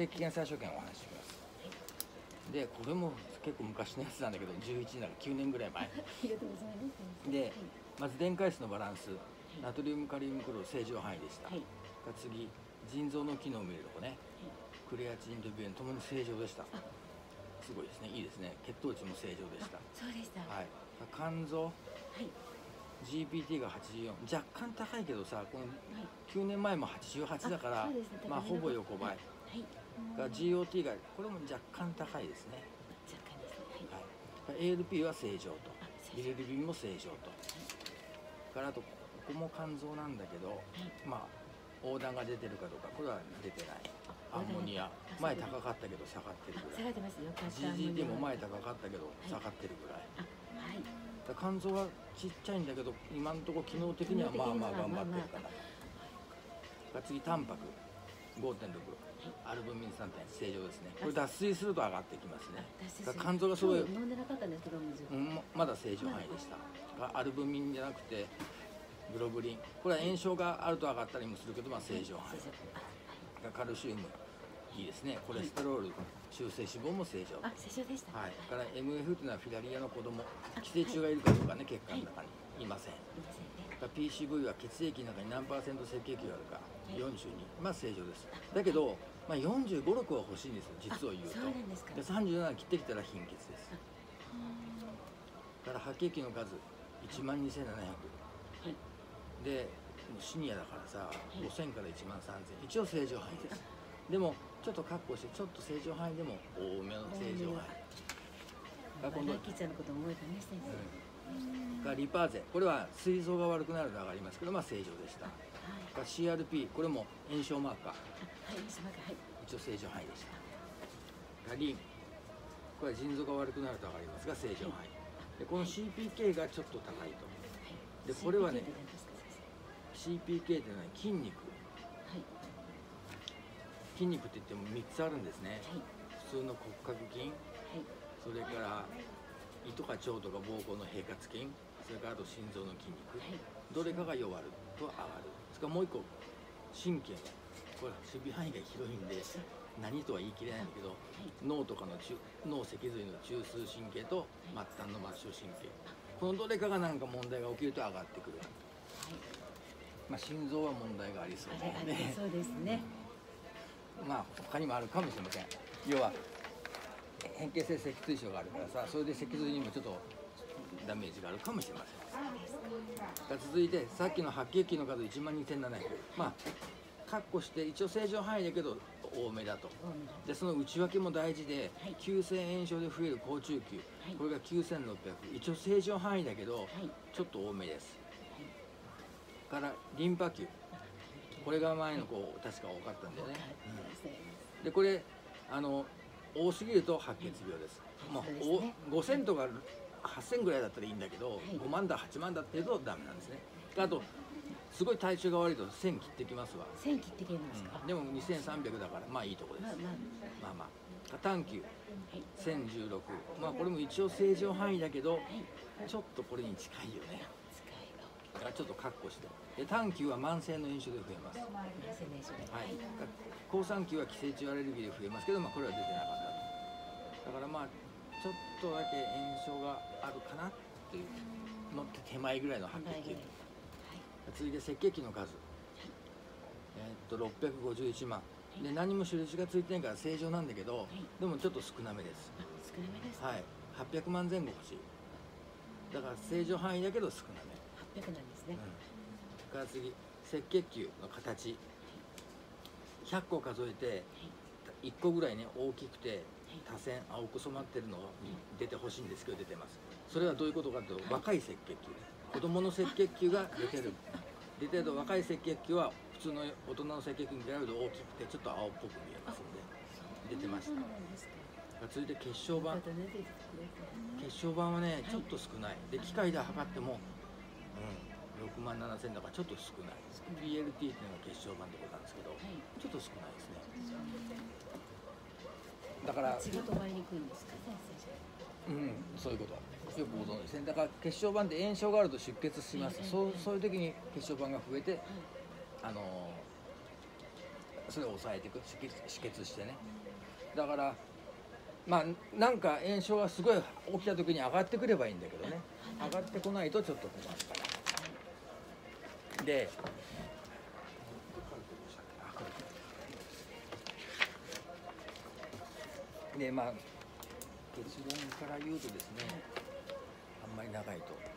血液検査所見をお話しします。でこれも結構昔のやつなんだけど11年だから9年ぐらい前。ありがとうございます。ではい。まず電解質のバランスナトリウムカリウムクロール正常範囲でした、はい。が次腎臓の機能を見るとこねクレアチニンとビュエンともに正常でした。すごいですね。いいですね。血糖値も正常でした。そうでした。はい。肝臓。はい。GPT が84若干高いけどさこのはい。9年前も88だからまあほぼ横ばい。はいが GOT がこれも若干高いですね、若干ですね。はい。はい、ALP は正常と。ビリルビンも正常と。からあとここも肝臓なんだけどはい。まあ横断が出てるかどうかこれは出てない。あアンモニア。あ前高かったけど下がってるあぐらい。下がってます。よかった GGT も前あ高かったけど下がってるぐらい。はい。肝臓はちっちゃいんだけど今のところ機能的にはまあまあ頑張ってるかな。が次タンパク5.6アルブミン酸点正常ですね。これ脱水すると上がってきますね。脱水肝臓がすごい飲んでなかったんですけど水うんままだ正常範囲でした。がアルブミンじゃなくてグロブリン。これは炎症があると上がったりもするけどまあ正常範囲。カルシウム。いいですね。コレステロール中性脂肪も正常。あ正常でした。はい、から MF というのはフィラリアの子供寄生虫がいるかどうかね血管の中に。いませんいません。ね。だから PCV は血液の中に何パーセント赤血球があるか。い42まあ正常です。だけど、まあ、45、6は欲しいんですよ実を言うと。あそうなんですか。で37切ってきたら貧血です。だから白血球の数1万2700はい。でシニアだからさい。5000から1万3000一応正常範囲です。でもちょっと確保してちょっと正常範囲でも多めの正常範囲。が今度ラッキーちゃんがリパーゼ。これは膵臓が悪くなると上がりますけどまあ正常でした。はい。が CRP これも炎症マーカー。あはい。一応正常範囲でした。がリン。これは腎臓が悪くなると上がりますが正常範囲。でこの CPK がちょっと高いと。でこれはね CPK っていうのは筋肉。生はい。筋肉って言っても3つあるんですね。はい。普通の骨格筋。はい。それから胃とか腸とか膀胱の平滑筋それからあと心臓の筋肉、はい。どれかが弱ると上がる。それからもう一個神経これ守備範囲が広いんで何とは言い切れないんだけど、脳とかの中脳脊髄の中枢神経と末端の末梢神経。このどれかが何か問題が起きると上がってくる、まあ、心臓は問題がありそうはいで、はいそうですね。まあ他にもあるかもしれません。要は変形性脊椎症があるからさそれで脊髄にもちょっとダメージがあるかもしれません。が続いてさっきの白血球の数1万2700まあ確保して一応正常範囲だけど多めだと。でその内訳も大事で、はい。急性炎症で増える高中球、はい。これが9600一応正常範囲だけど、はい。ちょっと多めです、からリンパ球。これが前の子確か多かったんだよね、うん。でこれあの多すぎると白血病です、まあね。お5000とか8000ぐらいだったらいいんだけど、い。5万だ8万だっていうとダメなんですね。あとすごい体調が悪いと1000切ってきますわ、線切ってきますか。うん。でも2300だからまあいいとこです、まあまあ。まあまあ。短球はい。1016まあこれも一応正常範囲だけどはい。ちょっとこれに近いよねからちょっと確保して。で短球は慢性の炎症で増えます。はい、好酸球は寄生虫アレルギーで増えますけど、まあ、これは出てなかった。とだからまあちょっとだけ炎症があるかなっていうのって手前ぐらいの白血球続い。て赤血球の数。えーっと651万。で何も印がついてないから正常なんだけど、でもちょっと少なめです。あ少なめですはい。800万前後欲しい。だから正常範囲だけど少なめ800なんですね。うん、から次赤血球の形。100個数えて1個ぐらいね大きくて多線青く染まってるのに出てほしいんですけど出てます。それはどういうことかというと若い赤血球子供の赤血球が 出てる。出てると若い赤血球は普通の大人の赤血球に比べると大きくてちょっと青っぽく見えますんで出てました続いて血小板。血小板はねちょっと少ない。で機械で測っても、うん、6万7千だからちょっと少ない BLT っていうのが決勝版でございますけど、はい、ちょっと少ないですね、うん、だから仕事場に行くんですかうんそういうこと。よくご存知ですね。だから血小板で炎症があると出血します、そうそういう時に血小板が増えて、あのそれを抑えていく。出血止血してね。だからまあなんか炎症がすごい起きた時に上がってくればいいんだけどね。上がってこないとちょっと困るから。ででまあ結論から言うとですねあんまり長いと。